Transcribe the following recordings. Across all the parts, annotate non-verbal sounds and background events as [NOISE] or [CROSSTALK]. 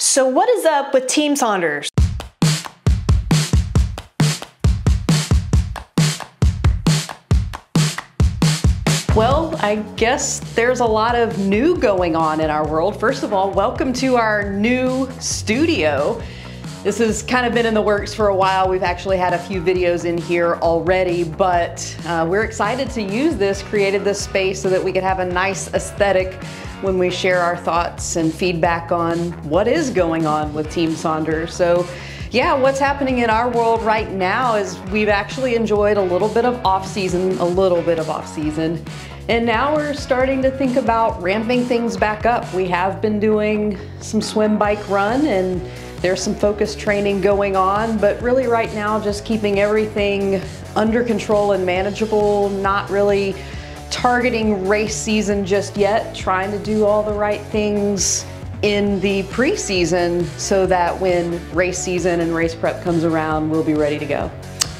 So what is up with Team Saunders? Well, I guess there's a lot of new going on in our world. First of all, welcome to our new studio. This has kind of been in the works for a while. We've actually had a few videos in here already, but uh, we're excited to use this, created this space so that we could have a nice aesthetic when we share our thoughts and feedback on what is going on with Team Saunders. So yeah, what's happening in our world right now is we've actually enjoyed a little bit of off season, a little bit of off season. And now we're starting to think about ramping things back up. We have been doing some swim bike run and there's some focus training going on, but really right now just keeping everything under control and manageable, not really targeting race season just yet, trying to do all the right things in the preseason so that when race season and race prep comes around, we'll be ready to go.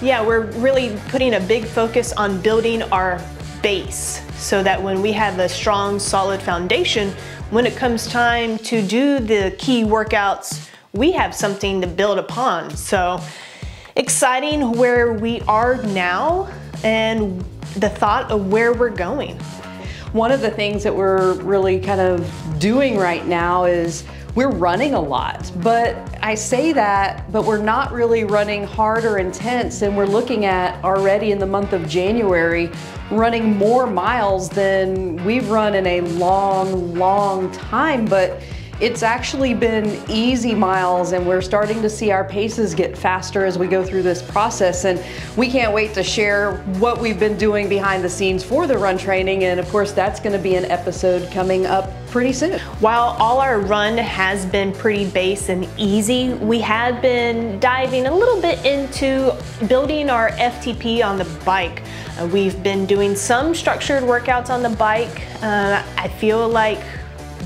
Yeah, we're really putting a big focus on building our base so that when we have a strong, solid foundation, when it comes time to do the key workouts we have something to build upon. So exciting where we are now and the thought of where we're going. One of the things that we're really kind of doing right now is we're running a lot, but I say that, but we're not really running hard or intense. And we're looking at already in the month of January, running more miles than we've run in a long, long time. But it's actually been easy miles and we're starting to see our paces get faster as we go through this process and we can't wait to share what we've been doing behind the scenes for the run training and of course that's going to be an episode coming up pretty soon. While all our run has been pretty base and easy, we have been diving a little bit into building our FTP on the bike. Uh, we've been doing some structured workouts on the bike. Uh, I feel like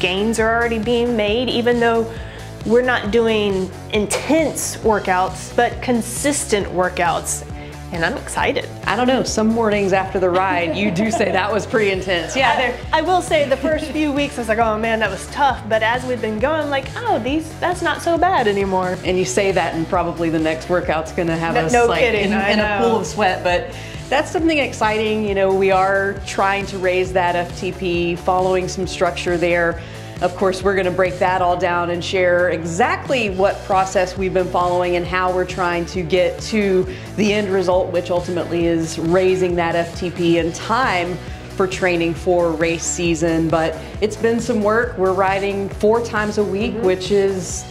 gains are already being made, even though we're not doing intense workouts, but consistent workouts. And I'm excited. I don't know, some mornings after the ride, you do say that was pretty intense. Yeah, I, I will say the first few weeks, I was like, oh man, that was tough. But as we've been going, like, oh, these, that's not so bad anymore. And you say that and probably the next workout's gonna have no, us no like kidding, in, in a pool of sweat. But that's something exciting. You know, we are trying to raise that FTP, following some structure there. Of course, we're gonna break that all down and share exactly what process we've been following and how we're trying to get to the end result, which ultimately is raising that FTP in time for training for race season. But it's been some work. We're riding four times a week, mm -hmm. which is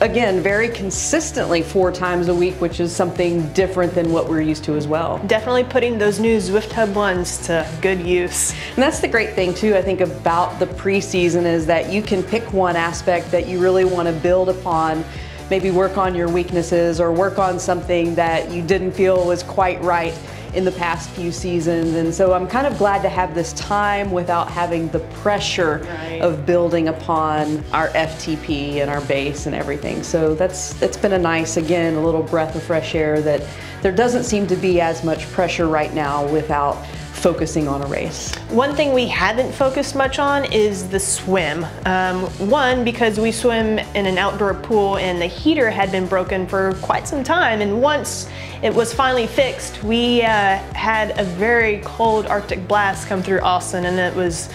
again, very consistently four times a week, which is something different than what we're used to as well. Definitely putting those new Zwift Hub ones to good use. And that's the great thing too, I think about the preseason is that you can pick one aspect that you really want to build upon maybe work on your weaknesses or work on something that you didn't feel was quite right in the past few seasons. And so I'm kind of glad to have this time without having the pressure right. of building upon our FTP and our base and everything. So that's that's been a nice, again, a little breath of fresh air that there doesn't seem to be as much pressure right now without focusing on a race. One thing we haven't focused much on is the swim. Um, one, because we swim in an outdoor pool and the heater had been broken for quite some time and once it was finally fixed, we uh, had a very cold Arctic blast come through Austin and it was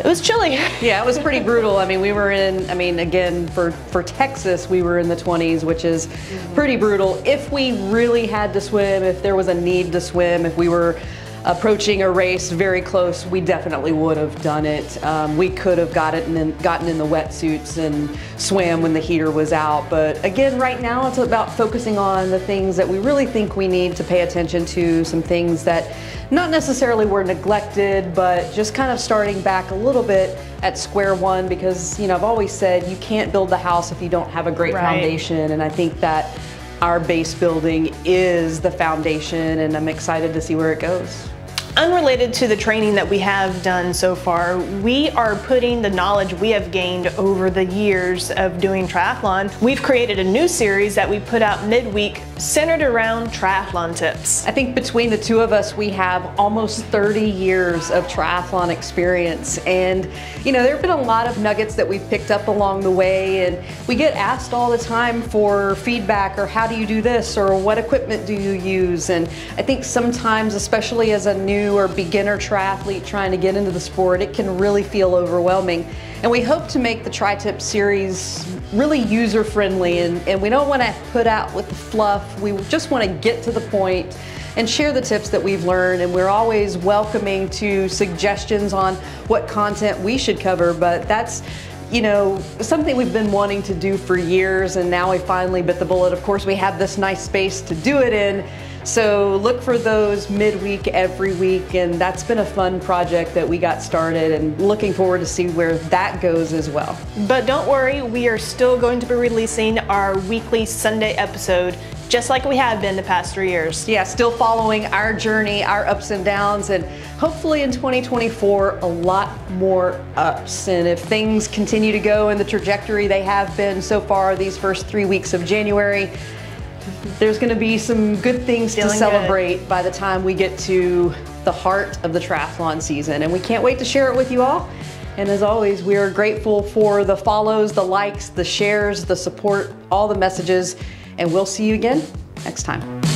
it was chilly. [LAUGHS] Yeah, it was pretty brutal. I mean, we were in, I mean, again, for, for Texas, we were in the 20s, which is pretty brutal. If we really had to swim, if there was a need to swim, if we were approaching a race very close, we definitely would have done it. Um, we could have got it and gotten in the wetsuits and swam when the heater was out. But again, right now it's about focusing on the things that we really think we need to pay attention to, some things that not necessarily were neglected, but just kind of starting back a little bit at square one because, you know, I've always said you can't build the house if you don't have a great right. foundation. And I think that our base building is the foundation and I'm excited to see where it goes. Unrelated to the training that we have done so far, we are putting the knowledge we have gained over the years of doing triathlon. We've created a new series that we put out midweek centered around triathlon tips. I think between the two of us, we have almost 30 years of triathlon experience. And, you know, there have been a lot of nuggets that we've picked up along the way. And we get asked all the time for feedback or how do you do this or what equipment do you use? And I think sometimes, especially as a new or beginner triathlete trying to get into the sport, it can really feel overwhelming. And we hope to make the Tri-Tip series really user friendly and, and we don't want to put out with the fluff. We just want to get to the point and share the tips that we've learned and we're always welcoming to suggestions on what content we should cover but that's you know something we've been wanting to do for years and now we finally bit the bullet of course we have this nice space to do it in so look for those midweek every week and that's been a fun project that we got started and looking forward to see where that goes as well. But don't worry, we are still going to be releasing our weekly Sunday episode just like we have been the past three years. Yeah, still following our journey, our ups and downs, and hopefully in 2024, a lot more ups. And if things continue to go in the trajectory they have been so far these first three weeks of January, there's going to be some good things Feeling to celebrate good. by the time we get to the heart of the triathlon season. And we can't wait to share it with you all. And as always, we are grateful for the follows, the likes, the shares, the support, all the messages. And we'll see you again next time.